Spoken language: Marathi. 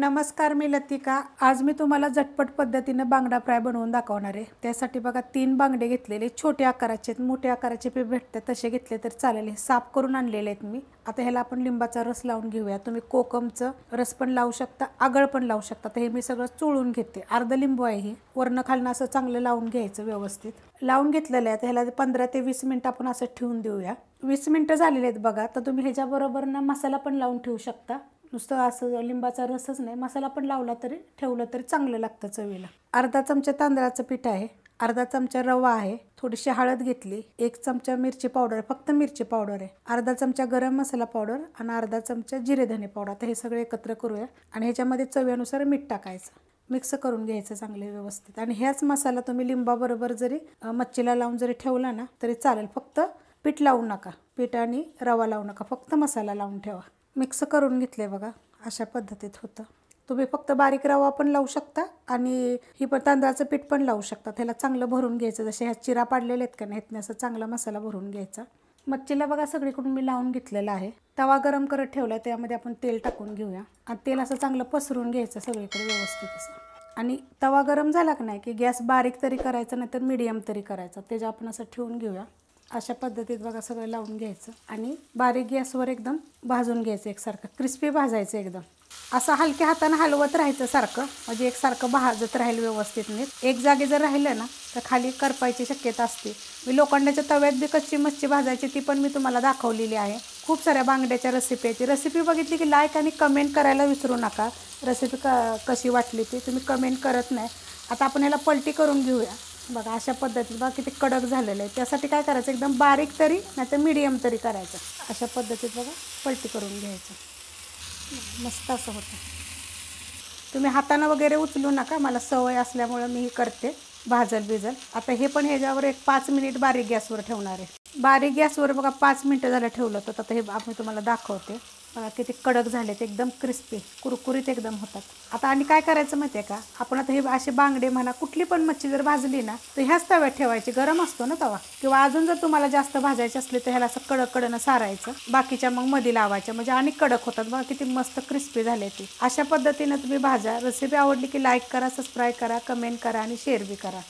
नमस्कार मी लतिका. आज मी तुम्हाला झटपट पद्धतीनं बांगडा फ्राय बनवून दाखवणार आहे. त्यासाठी बघा तीन बांगडे घेतलेले छोटे आकाराचे आहेत. मोठ्या आकाराचे पे भेटतात. तसे घेतले तर चालेल. साफ करून आणलेले आहेत मी. आता ह्याला आपण लिंबाचा रस लावून घेऊया. तुम्ही कोकमचं रस पण लावू शकता आगळ पण लावू शकता. तर हे मी सगळं चोळून घेते. अर्ध लिंबू आहे हे. वरनं खालनं असं चांगलं लावून घ्यायचं व्यवस्थित. लावून घेतलेलं आहे. तर ह्याला पंधरा ते वीस मिनटं आपण असं ठेवून देऊया. वीस मिनटं झालेले आहेत बघा. तर तुम्ही ह्याच्याबरोबर ना मसाला पण लावून ठेवू शकता. नुसतं असं लिंबाचा रसच नाही. मसाला पण लावला तरी ठेवलं तरी चांगलं लागतं चवीला. अर्धा चमचा तांदळाचं पीठ आहे. अर्धा चमचा रवा आहे. थोडीशी हळद घेतली. एक चमचा मिरची पावडर फक्त मिरची पावडर आहे. अर्धा चमचा गरम मसाला पावडर आणि अर्धा चमचा जिरे धने पावडर. आता हे सगळे एकत्र करूया आणि ह्याच्यामध्ये चवीनुसार मीठ टाकायचं. मिक्स करून घ्यायचं चांगले व्यवस्थित. आणि ह्याच मसाला तुम्ही लिंबाबरोबर जरी मच्छीला लावून जरी ठेवला ना तरी चालेल. फक्त पीठ लावू नका. पीठ आणि रवा लावू नका. फक्त मसाला लावून ठेवा. मिक्स करून घेतले बघा अशा पद्धतीत होतं. तुम्ही फक्त बारीक रवा पण लावू शकता आणि ही पण तांदळाचं पीठ पण लावू शकता. त्याला चांगलं भरून घ्यायचं. जसे ह्या चिरा पाडलेले आहेत का नाही ह्यातनं असं चांगला मसाला भरून घ्यायचा. मच्छीला बघा सगळीकडून मी लावून घेतलेला आहे. तवा गरम करत ठेवला त्यामध्ये आपण तेल टाकून घेऊया. आणि तेल असं चांगलं पसरून घ्यायचं सगळीकडे व्यवस्थित असं. आणि तवा गरम झाला की नाही की गॅस बारीक तरी करायचा नाही तर मिडियम तरी करायचा. त्याच्या आपण असं ठेवून घेऊया. अशा पद्धतीत बघा सगळं लावून घ्यायचं आणि बारीक गॅसवर एकदम भाजून घ्यायचं एकसारखं. क्रिस्पी भाजायचं एकदम. असं हलक्या हातानं हलवत राहायचं सारखं. म्हणजे एकसारखं भाजत राहील व्यवस्थित नीट. एक जागी जर राहिलं ना तर खाली करपायची शक्यता असते. मी लोखंडाच्या तव्यात बी कच्ची मच्छी भाजायची ती पण मी तुम्हाला दाखवलेली आहे. खूप साऱ्या बांगड्याच्या रेसिपी आहे ती रेसिपी बघितली की लाईक आणि कमेंट करायला विसरू नका. रेसिपी क कशी वाटली ती तुम्ही कमेंट करत नाही. आता आपण याला पलटी करून घेऊया. बघा अशा पद्धतीत बघा किती कडक झालेलं आहे. त्यासाठी काय करायचं एकदम बारीक तरी नाही तर मिडियम तरी करायचं. अशा पद्धतीत बघा पलटी करून घ्यायचं. मस्त असं होतं. तुम्ही हातानं वगैरे उचलू नका मला सवय असल्यामुळं मी करते भाजल बिजल आता हे पण ह्याच्यावर एक पाच मिनिट बारीक गॅसवर ठेवणार आहे. बारीक गॅसवर बघा पाच मिनटं झालं ठेवलं तर आता हे आपण तुम्हाला दाखवते. बघा किती कडक झाले ते एकदम क्रिस्पी कुरकुरीत एकदम होतात. आता आणि काय करायचं माहिती आहे का? आपण आता हे असे बांगडे म्हणा कुठली पण मच्छी जर भाजली ना तर ह्याच तव्यात ठेवायची. गरम असतो ना तवा. किंवा अजून जर तुम्हाला जास्त भाजायचे असले तर ह्याला असं कडक कडनं सारायचं. बाकीच्या मग मध्ये लावायच्या. म्हणजे आणि कडक होतात. बघा किती मस्त क्रिस्पी झाले ती. अशा पद्धतीनं तुम्ही भाजा. रेसिपी आवडली की लाईक करा सबस्क्राईब करा कमेंट करा आणि शेअर बी करा.